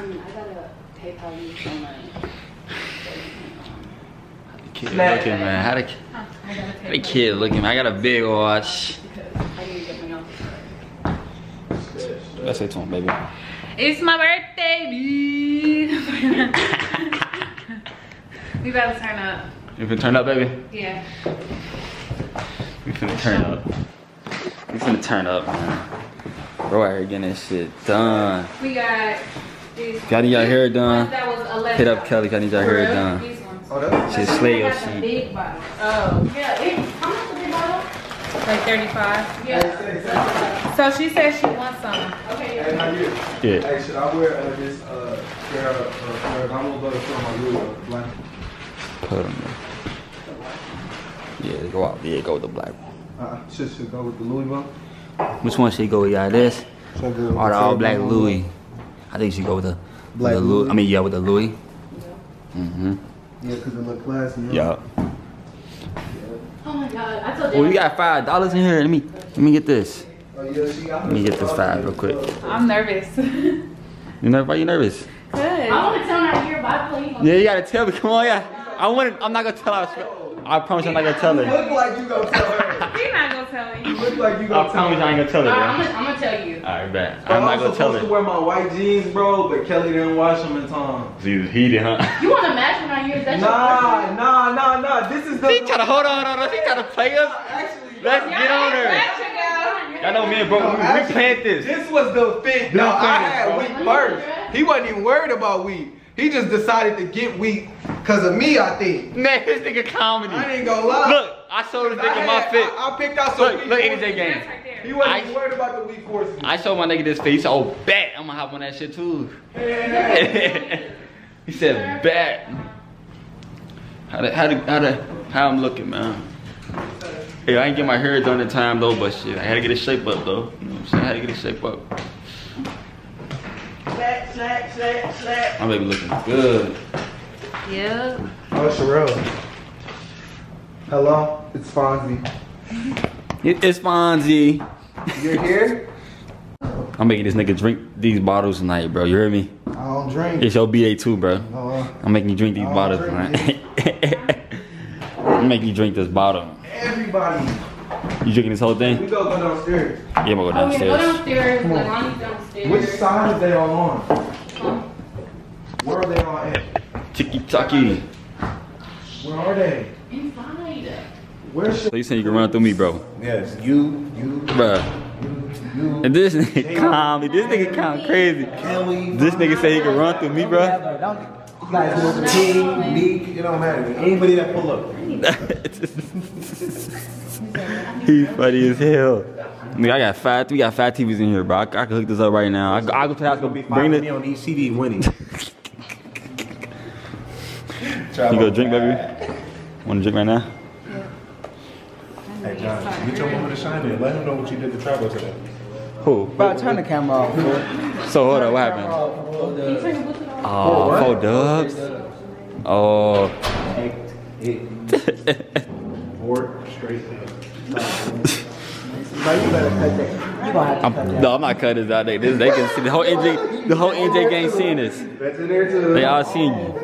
I mean, I gotta PayPal you some money. Kid looking, man. How the, I gotta how the kid looking, man? I got a big watch. because I to get my outfit. Let's say to him, baby. It's my birthday, baby. We better to turn up. You finna turn up, baby? Yeah. We finna turn up. We finna turn up, man. Bro out here getting this shit done. We got these. If y'all need y'all hair done, That was 11. hit up Kelly if y'all need y'all hair done. These ones. Oh, that's Shit But slay she your got shit. Oh. Yeah. It, how much the big bottle? Like 35. Yeah. So she said she wants some. Okay. Hey. Yeah. Hey, should I wear uh, this uh, pair of uh, Ferragamo butter for my Louis uh, black? Put him there. Yeah, go out. Yeah, go with the black one. Uh, should should go with the Louis one. Which one should go with y'all? This Should I go with or the all black Ferragamo? Louis? I think she go with the Black the Louis. Louis. I mean, yeah, with the Louis. Mm-hmm. Yeah, cause it look classy. huh? Yeah. Oh my god. I told you. Oh, you got five dollars in here. Let me let me get this. Oh yeah, she got. Let me get this five real quick. I'm nervous. You nervous? Why you nervous? Good. I want to tell her here, but I believe Yeah, you gotta tell me. Come on, yeah. I want. I'm not gonna tell her. I promise I'm not gonna tell You her. look like you gonna tell her. You're not gonna tell You look like you I gonna oh, tell promise her. I ain't gonna tell her, I'm bro. gonna, I'm gonna tell you. Alright, bet. Bro, I'm not gonna tell supposed to wear my white jeans, bro, but Kelly didn't wash them in time. See, he did, huh? You want to match when I use that? Nah, nah, nah, nah. This is the. She trying to hold on, hold on. She trying to play us. Actually, Let's get on her. Y'all know me and bro, we, we actually, planned this. This was the fit. No, This I had bro. wheat first. He wasn't even worried about wheat. He just decided to get wheat because of me, I think. Man, this nigga comedy. I ain't gonna lie. Look, I showed this I, nigga my fit. I, I picked out some Look, wheat look, forces. NJ gang. He wasn't I- worried about the weak forces. I showed my nigga this fit. He said, oh, bet. I'm gonna hop on that shit too. he said, bet. How the, how the, how the, how I'm looking, man. Hey, I ain't get my hair done in time though, but shit, I had to get it shape up though. You know what I'm saying? I had to get it shape up. Slack, slack, slack, slack. My baby looking good. Yeah. Oh, Sherelle. Hello, it's Fonzie. It's Fonzie. You're here? I'm making this nigga drink these bottles tonight, bro. You hear me? I don't drink. It's your BA too, bro. No, I'm making you drink these bottles drink tonight. I'm making you drink this bottle. everybody. You drinking this whole We thing? go go downstairs. Yeah, I'm gonna go Oh yeah, go downstairs. downstairs. Come on. Downstairs. Which side is they all on? Where are they all at? Tiki taki. Where are they? Inside. Where's So you saying you can run through me, bro? Yes, you, you, Bruh. you, And this nigga calm me. This nigga calm crazy. This nigga say he can run through me, bro. You guys know the team, me, it don't matter. Anybody that pull up. he funny as hell. Nigga, I got five. We got five TVs in here, bro. I, I can hook this up right now. I, I go to the house, go bring it. on each CD winning. You go drink, baby. Want to drink right now? Hey, get your woman to shine in. Let him know what you did to travel today. Who? Bro, turn the camera off. So hold on, what happened? Oh, four dubs. Oh, Four straight. Bro, you better cut that. You gonna have I'm, no, I'm not cutting this out. They, this, they can see the whole NJ, the whole NJ gang seeing this. That's in there too. They all seen you.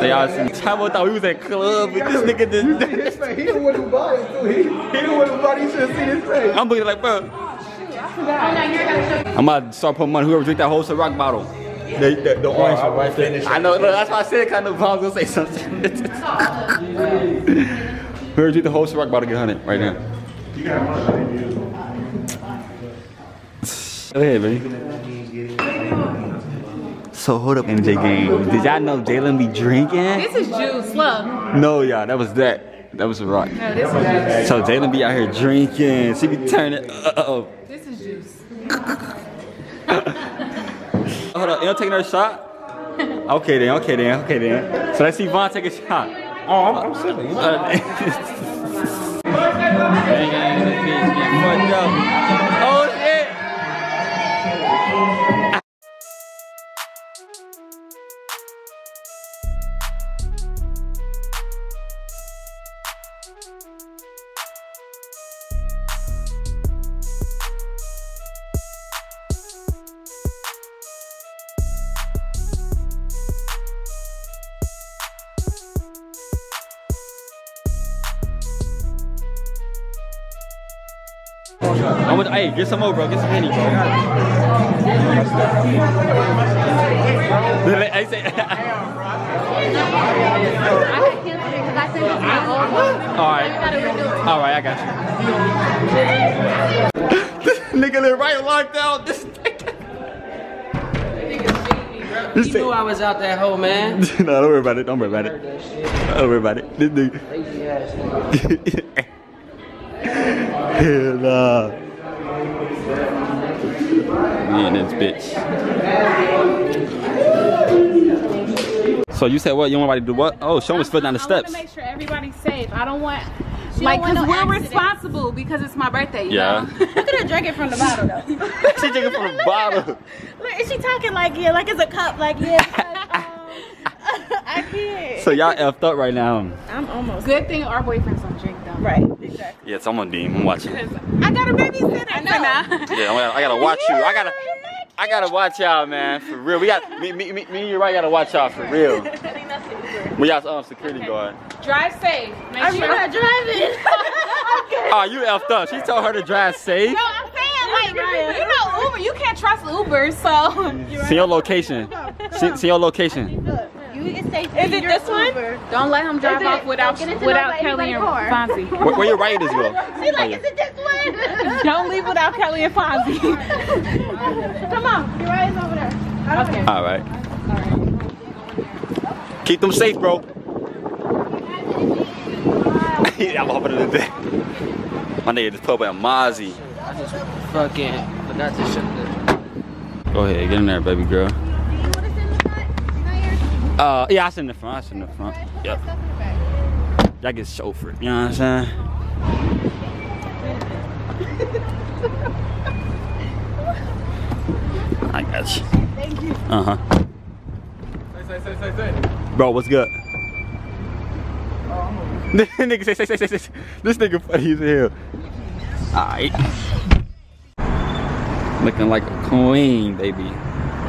They all seen you. Chavo thought we was at club, but this nigga just. His face, he the one who bought it too. He, he the one who bought it. You should have seen his face. I'm looking like, bro. Oh no, you're gonna show. I'm about to start putting money. Whoever drink that whole rock bottle. The, the, the orange one right there. I know, look, that's why I said kind of I was gonna say something. Whoever drink the whole rock bottle get hundred right now. You got one. Go ahead, baby. So hold up, NJ gang. Did y'all know Jalyn be drinking? This is juice. Look. No, y'all, that was that. That was a rock. No, this is juice. So Jalyn be out here drinking. She be turning up. This is juice. Hold up, you don't take another shot? Okay then, okay then, okay then. So let's see Vaughn take a shot. Oh, I'm, I'm sipping. You uh, know? I want, hey, get some more, bro. Get some Henny, bro. I had canceled it I sent it to my old one. All right. You gotta redo it. All right, I got you. this nigga live right locked out. This You knew I was out that hole, man. no, don't worry about it. Don't worry about it. Don't worry about it. This nigga. Lazy ass nigga. Hell nah. Me and this bitch. So you said what? You want everybody to do what? Oh, Sean was foot down the I want steps. to make sure everybody's safe. I don't want, She like, because no we're accidents. responsible because it's my birthday. You Yeah. Know? Look at her drinking from the bottle though. she drinking from the bottle. Look, is she talking like yeah, like it's a cup, like yeah. because, um, I can't. So y'all effed up right now. I'm almost Good thing our boyfriends don't drink though. Right. Exactly. Yes, I'm on Dean. I'm watching. I got a babysitter. I know. Yeah, I gotta, I gotta watch you. I gotta, I gotta watch y'all, man. For real. We got me, me, me, me and you right. Gotta watch y'all for real. We got um security guard. Drive safe. Make I'm sure. not driving. Oh, you effed up. She told her to drive safe. No, I'm saying like you know Uber. You can't trust Uber, so See your location. See, see your location. You can stay. Is it this one? don't let him drive off without without Kelly and car. Fonzie. Where, where your riders go? She like, is it this one? Don't leave without Kelly and Fonzie. Come on, your eyes over there. okay. All right. Keep them safe, bro. I'm hopping in the day. My nigga just put up at Mozzie. I just fucking forgot to shut the. Go ahead, get in there, baby girl. Uh, yeah, I sit in the front. I sit in the front. Yep. Y'all get chauffeured. You know what I'm saying? I got you. Thank you. Uh huh. Say, say, say, say, say. Bro, what's good? nigga say, say, say, say, say. This nigga funny as hell. Alright. Looking like a queen, baby.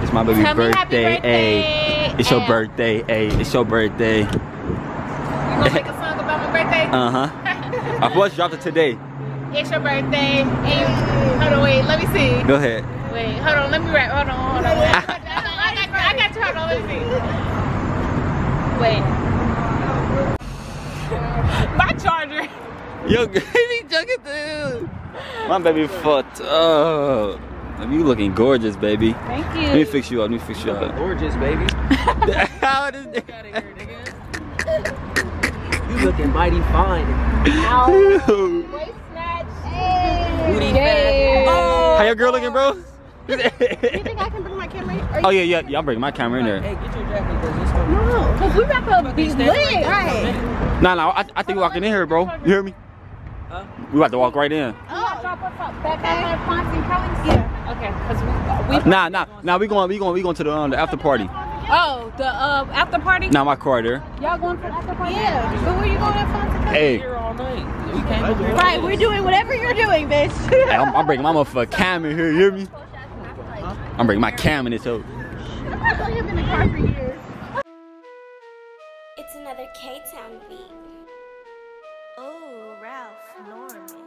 It's my baby Tell me happy birthday. birthday, Ayy. It's your birthday. Ayy. It's your birthday. You gonna make a song about my birthday? Uh huh. I first dropped it today. It's your birthday. And hold on, wait, let me see. Go ahead. Wait, hold on, let me rap. Hold on, hold on. Wait. I, got, I, got, you. Hold on, let me see. Wait. My charger. Yo, check it dude. My baby fucked up. Baby, you looking gorgeous, baby. Thank you. Let me fix you up. Let me fix you up. Gorgeous, baby. How this You looking mighty fine. nigga- Waist snatch. Hey. Booty Yay. How your girl looking, bro? You think I can bring my camera? in? Are oh yeah, yeah, yeah. I'm bringing my camera in there. Hey, get your jacket because this one. No, because we about to be lit. Stand Right. Nah, nah. I, I think we're walking in here, bro. You hear me? Huh? We about to walk right in. Oh, drop us off back at Fonzie and Kelly's? Yeah. Okay, because we, we Nah, nah, nah. We going, we going, we going to the um, the after party. Oh, the uh, after party? Nah, my car there. Y'all going for the after party? Yeah. But where you going at Fonzie? Hey, Here all night. We can't go Right, we're doing whatever you're doing, bitch. hey, I'm, I'm bringing my motherfucking cam in here. You hear me? I'm bringing my cam in this hoe. I have been in the car for years. It's another K-Town beat. Oh, Ralph Norman.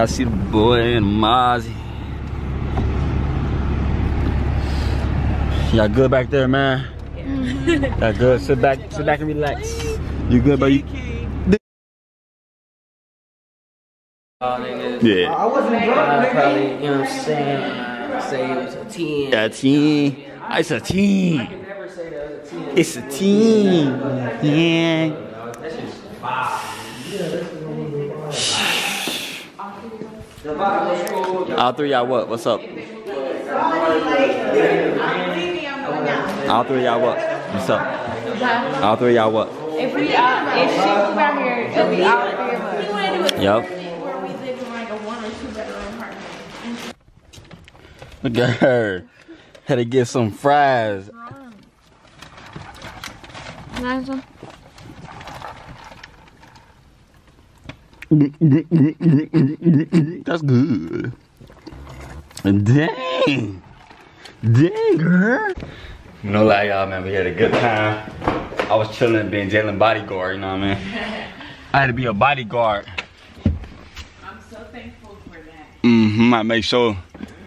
Y'all see the boy and Mozzie. Y'all good back there, man? Y'all good? Sit back, sit back and relax. You good, buddy? Yeah. I wasn't I drunk, uh, probably, you know what I'm saying? Say it was a 10. A team. It's a team. never say that was a 10. It's a team. Yeah. That's just five. The bottom was cool. All three y'all what? What's up? All three y'all what? What's up? All three y'all what? If we out, if she move out here, it'll be all three of us. Yup. Where we live in like a one or two bedroom apartment. Look at her. Had to get some fries. Nice one. That's good. Dang. Dang, girl. No lie, y'all, man. We had a good time. I was chilling, being Jalyn bodyguard, you know what I mean? I had to be a bodyguard. I'm so thankful for that. Mm-hmm. I make sure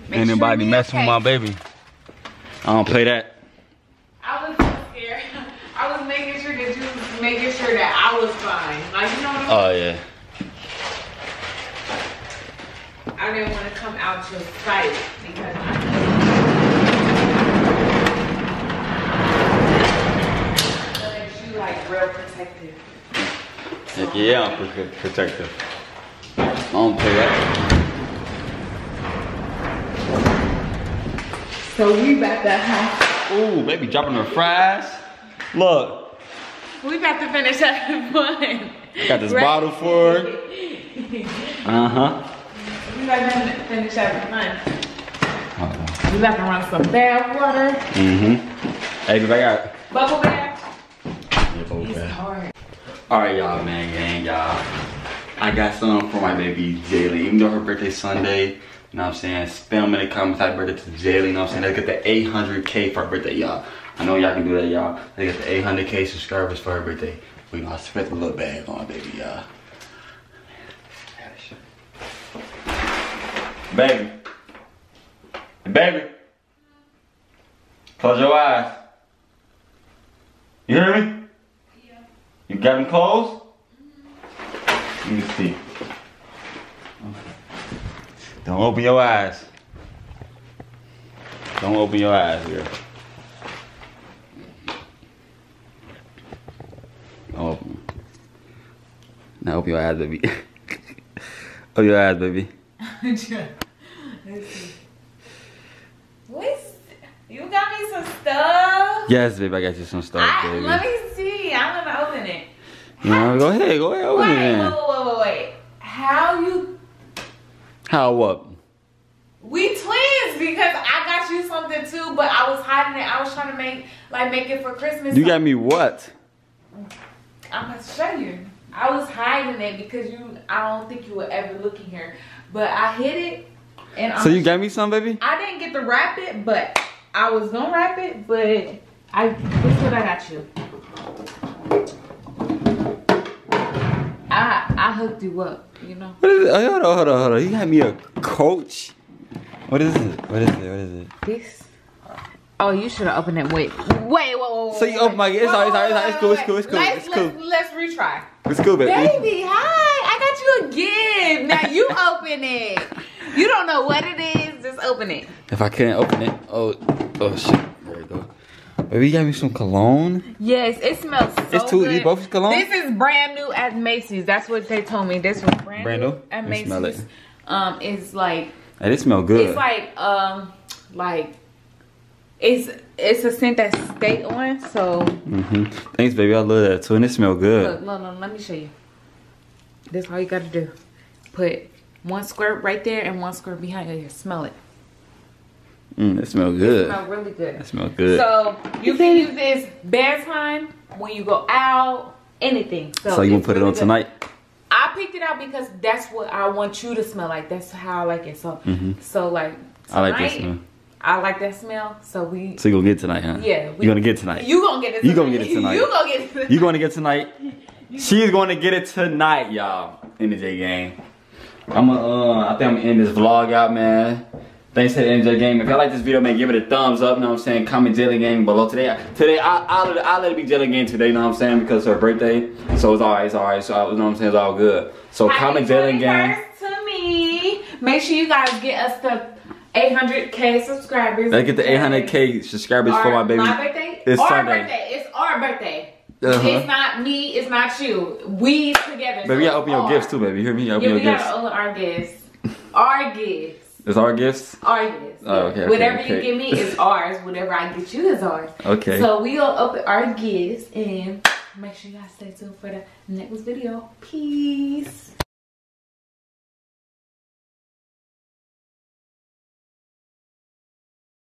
Make anybody sure we messing with my baby. I don't play that. I was so scared. I was making sure that you was making sure that I was fine. Like you know what I mean? Oh yeah. mean? I didn't want to come out your sight because I feel like you like real protective. Heck yeah, I'm pro- protective. I don't play that. So we about to have Ooh, baby dropping her fries. Look, we about to finish having fun. got this Right? bottle for her. Uh We about to finish having fun. We about to run some bath water, Mm-hmm. Hey, baby, I got. bubble bath. Yeah, It's bad. hard. All right, y'all, man, gang, y'all. I got something for my baby Jaylee. Even though her birthday Sunday, you know what I'm saying? Spam in the comments, happy birthday to Jaylee, you know what I'm saying? Let's get the 800K for her birthday, y'all. I know y'all can do that, y'all. Let's get the 800K subscribers for her birthday. We gonna spend a little bag on baby, y'all. Baby. Baby. Close your eyes. You hear me? You got them closed? Let me see. Don't open your eyes. Don't open your eyes, here. Don't open. Now open your eyes, baby. open your eyes, baby. What's, you got me some stuff? Yes, babe, I got you some stuff, I, baby. let me see. I'm gonna open it. Know, go ahead, go ahead, open Wait, it wait, then. wait, wait, wait, wait. How you? How what? We twins because I got you something too, but I was hiding it. I was trying to make like make it for Christmas. You got me what? I'm gonna show you. I was hiding it because you. I don't think you would ever look in here, but I hid it, and So you got me some, baby? I didn't get to wrap it, but I was gonna wrap it, but I. This is what I got you. I I hooked you up. You know. What is it? Oh, hold on, hold on, hold on. You got me a coach? What is it? What is it? What is it? This. Oh, you should have opened it. Wait, wait, wait, wait. So you open my- it's alright, it's alright, it's cool, it's cool, it's cool, Let's, it's cool. Let's, let's retry. It's cool, baby. Baby, hi. I got you a gift. Now you open it. You don't know what it is. Just open it. If I can't open it, oh, oh shit. There you go. Baby, you got me some cologne. Yes, it smells so It's two- good. these both is cologne? This is brand new at Macy's. That's what they told me. This was brand, Brand new new? at Macy's. smell it. Um, it's like Hey, this smell good. it's like um like it's it's a scent that stay on. So hmm Thanks, baby. I love that too, and it smell good. look, no, no, let me show you. This all you gotta do. Put one squirt right there and one squirt behind your ear. Smell it. Mm, that smell It good. smells really good. That smell good. So you can use this bedtime when you go out, anything. So, So you gonna it's put it on good. tonight? I picked it out because that's what I want you to smell like. That's how I like it. So, Mhm. so like I like this tonight, smell. I like that smell. So we, So you gonna get tonight, huh? yeah, we, You gonna get tonight? You gonna get it. You gonna get it tonight. You gonna get it. Tonight. You going to get tonight? She's going to get it tonight, y'all. In the J game. I'm gonna, uh, I think I'm gonna end this vlog out, man. Thanks to the NJ Gang. If y'all like this video, man, give it a thumbs up. You know what I'm saying? Comment Jelly Gang below today. Today, I, I'll, let it- I'll let it be Jelly Gang today. You know what I'm saying? Because it's her birthday, so it's alright. It's alright. So you know what I'm saying? It's all good. So comment Jelly. Happy 21st to me. Make sure you guys get us to 800k subscribers. Let's get the 800k subscribers for my baby. My birthday. It's our Sunday. birthday. It's our birthday. Uh-huh. It's not me. It's not you. We together. Baby, so open your gifts too, baby. You hear me? You gotta Yeah, open we your gifts. gotta open our gifts. our gifts. It's our gifts. Our gifts. Oh, okay, okay, Whatever okay. you give me is ours. Whatever I get you is ours. Okay. So we will open our gifts and make sure guys stay tuned for the next video. Peace.